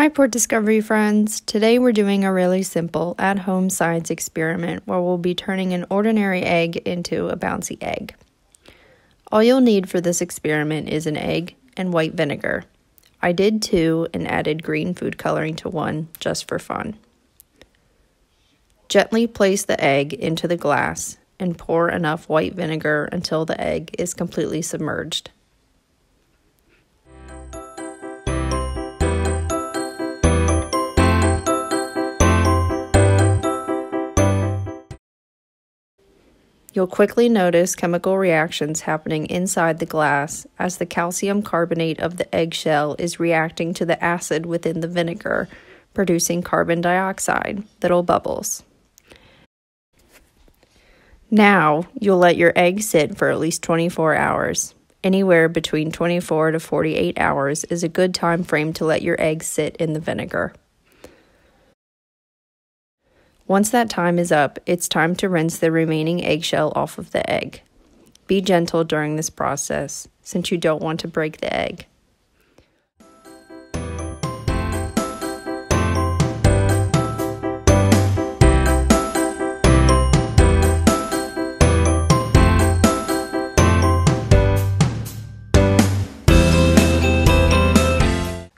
Hi, Port Discovery friends. Today we're doing a really simple at home science experiment where we'll be turning an ordinary egg into a bouncy egg. All you'll need for this experiment is an egg and white vinegar. I did two and added green food coloring to one just for fun. Gently place the egg into the glass and pour enough white vinegar until the egg is completely submerged. You'll quickly notice chemical reactions happening inside the glass as the calcium carbonate of the eggshell is reacting to the acid within the vinegar, producing carbon dioxide, little bubbles. Now, you'll let your egg sit for at least 24 hours. Anywhere between 24 to 48 hours is a good time frame to let your egg sit in the vinegar. Once that time is up, it's time to rinse the remaining eggshell off of the egg. Be gentle during this process, since you don't want to break the egg.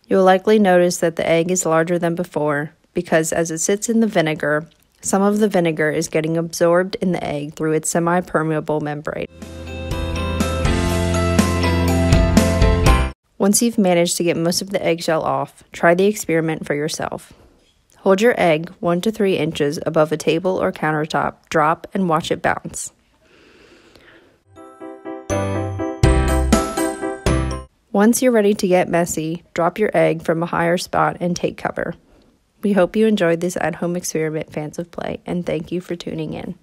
You'll likely notice that the egg is larger than before because as it sits in the vinegar, some of the vinegar is getting absorbed in the egg through its semi permeable membrane. Once you've managed to get most of the eggshell off, try the experiment for yourself. Hold your egg 1 to 3 inches above a table or countertop, drop, and watch it bounce. Once you're ready to get messy, drop your egg from a higher spot and take cover. We hope you enjoyed this at home experiment, fans of play, and thank you for tuning in.